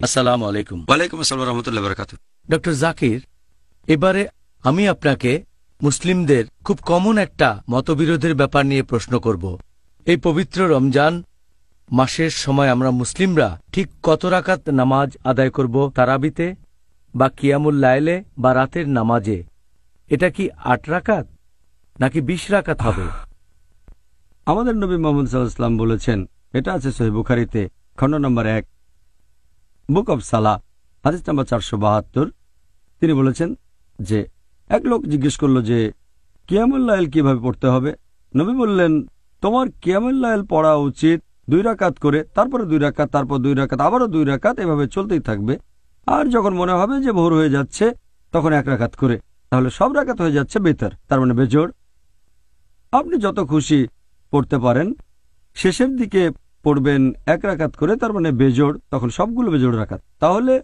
আসসালামু আলাইকুম। ওয়ালাইকুম আসসালাম রহমতুল্লাহ বরকাত ডক্টর জাকির এবারে আমি আপনাকে মুসলিমদের খুব কমন একটা মতবিরোধের ব্যাপার নিয়ে প্রশ্ন করব। এই পবিত্র রমজান মাসের সময় আমরা মুসলিমরা ঠিক কত রাকাত নামাজ আদায় করব তারাবিতে বা কিয়ামুল লাইলে বা রাতের নামাজে? এটা কি আট রাকাত নাকি বিশ রাকাত হবে? আমাদের নবী মোহাম্মদ সাল্লাহাম বলেছেন এটা আছে সহি বুখারিতে খণ্ড নম্বর এক। বুক অব সালা হাদিস নম্বর চারশো বাহাত্তর, তিনি বলেছেন যে, এক লোক জিজ্ঞেস করল যে কিয়ামুল্লাইল কীভাবে পড়তে হবে? নবী বললেন, তোমার কিয়ামুল্লাইল পড়া উচিত দুই রাকাত করে, তারপরে দুই রাকাত, তারপর দুই রাকাত, আবারও দুই রাকাত, এভাবে চলতেই থাকবে। আর যখন মনে হবে যে ভোর হয়ে যাচ্ছে, তখন এক রাকাত করে। তাহলে সব রাকাত হয়ে যাচ্ছে বেতার, তার মানে বেজোড়। আপনি যত খুশি পড়তে পারেন, শেষের দিকে পড়বেন এক রাকাত করে, তার মানে বেজোড়, তখন সবগুলো বেজোড় রাকাত। তাহলে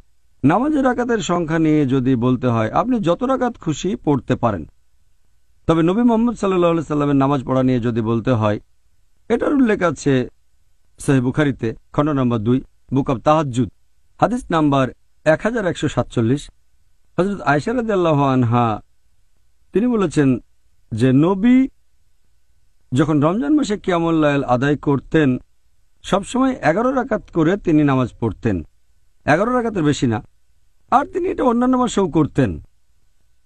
নামাজের রাকাতের সংখ্যা নিয়ে যদি বলতে হয়, আপনি যত রাকাত খুশি পড়তে পারেন। তবে নবী মোহাম্মদ সাল্লাহ সাল্লামের নামাজ পড়া নিয়ে যদি বলতে হয়, এটার উল্লেখ আছে বুখারিতে, খণ্ড নম্বর দুই, বুক অব তাহাজুদ হাদিস নাম্বার এক হাজার একশো সাতচল্লিশ। হজরত আয়সারদ আনহা, তিনি বলেছেন যে, নবী যখন রমজান মাসে কিয়ামুল্লাইল আদায় করতেন সবসময় এগারো রাকাত করে তিনি নামাজ পড়তেন। এগারো রাকাতের বেশি না। আর তিনি এটা অন্যান্য মাসেও করতেন।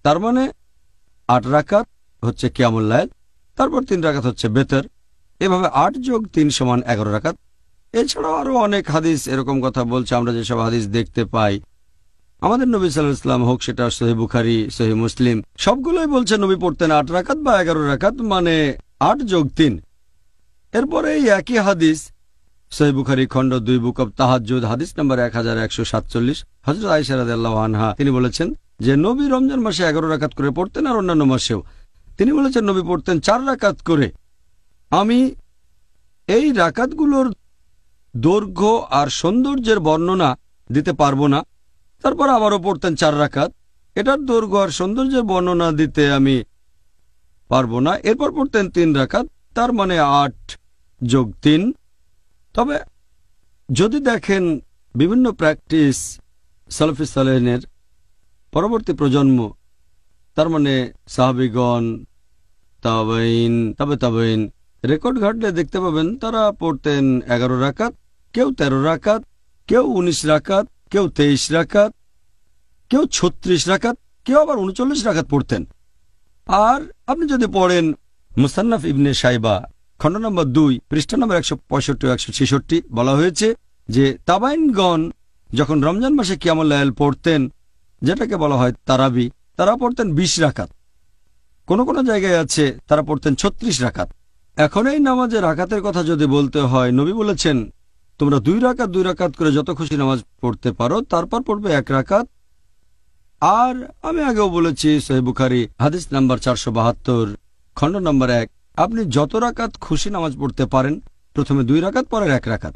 তার মানে আট রাকাত হচ্ছে কিয়ামুল্লাইল তারপর তিন রাকাত হচ্ছে বেতর। এভাবে আট যোগ তিন সমান এগারো রাকাত। এছাড়াও আরও অনেক হাদিস এরকম কথা বলছে, আমরা যেসব হাদিস দেখতে পাই। আমাদের নবী সাল্লাহ ইসলাম হোক, সেটা সহি বুখারি, সহি মুসলিম, সবগুলোই বলছে নবী পড়তেন আট রাকাত বা এগারো রাকাত মানে আট যোগ তিন। এরপরে এই একই হাদিস সহি বুখারি, খণ্ড দুই, বুক অব তাহাজুদ হাদিস নম্বর এক হাজার একশো সাতচল্লিশ। হজরত আইসারাদ আনহা, তিনি বলেছেন যে, নবী রমজান মাসে এগারো রাকাত করে পড়তেন আর অন্যান্য মাসেও। তিনি বলেছেন, নবী পড়তেন চার রাকাত করে। আমি এই রাকাতগুলোর দৈর্ঘ্য আর সৌন্দর্যের বর্ণনা দিতে পারব না। তারপর আবারও পড়তেন চার রাকাত। এটার দৈর্ঘ্য আর সৌন্দর্যের বর্ণনা দিতে আমি পারব না। এরপর পড়তেন তিন রাকাত। তার মানে আট যোগ তিন। তবে যদি দেখেন বিভিন্ন প্র্যাকটিস সালফি সালেনের পরবর্তী প্রজন্ম, তার মানে সাহাবিগণ তাবাইন তবে তাবাইন রেকর্ড ঘাটলে দেখতে পাবেন তারা পড়তেন এগারো রাকাত, কেউ তেরো রাকাত, কেউ উনিশ রাকাত, কেউ তেইশ রাকাত, কেউ ছত্রিশ রাকাত, কেউ আবার উনচল্লিশ রাকাত পড়তেন। আর আপনি যদি পড়েন মুসান্নাফ ইবনে সাইবা খণ্ড নম্বর দুই, পৃষ্ঠা নম্বর একশো পঁয়ষট্টি একশো ছেষট্টি বলা হয়েছে যে তাবাইনগণ যখন রমজান মাসে কিয়ামুল্লাহ পড়তেন, যেটাকে বলা হয় তারাবি, তারা পড়তেন বিশ রাকাত। কোন কোন জায়গায় আছে তারা পড়তেন ছত্রিশ রাকাত। এখন এই নামাজের রাকাতের কথা যদি বলতে হয়, নবী বলেছেন, তোমরা দুই রাকাত দুই রাকাত করে যত খুশি নামাজ পড়তে পারো, তারপর পড়বে এক রাকাত। আর আমি আগেও বলেছি সহি বুখারি, হাদিস নাম্বার চারশো বাহাত্তর, খণ্ড নম্বর এক আপনি যত রাকাত খুশি নামাজ পড়তে পারেন, প্রথমে দুই রাকাত, পরের এক রাকাত।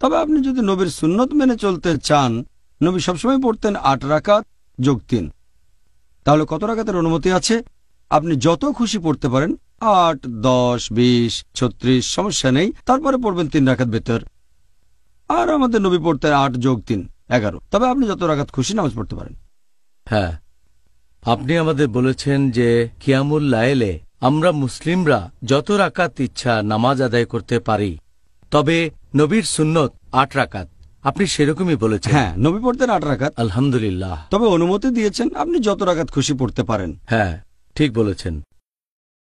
তবে আপনি যদি নবীর সুন্নত মেনে চলতে চান, নবী সবসময় পড়তেন আট রাকাত যোগ তিন। তাহলে কত রাকাতের অনুমতি আছে? আপনি যত খুশি পড়তে পারেন, আট, দশ, বিশ, ছত্রিশ, সমস্যা নেই, তারপরে পড়বেন তিন রাকাত ভেতর। আর আমাদের নবী পড়তেন আট যোগ তিন, এগারো। তবে আপনি যত রাকাত খুশি নামাজ পড়তে পারেন। হ্যাঁ আপনি আমাদের বলেছেন যে কিয়ামুল লায়েলে আমরা মুসলিমরা যত রাকাত ইচ্ছা নামাজ আদায় করতে পারি তবে নবীর সুন্নত আট রাকাত। আপনি সেরকমই বলেছেন। হ্যাঁ নবী পড়তেন আট রাকাত। আলহামদুলিল্লাহ। তবে অনুমতি দিয়েছেন আপনি যত রাকাত খুশি পড়তে পারেন। হ্যাঁ ঠিক বলেছেন।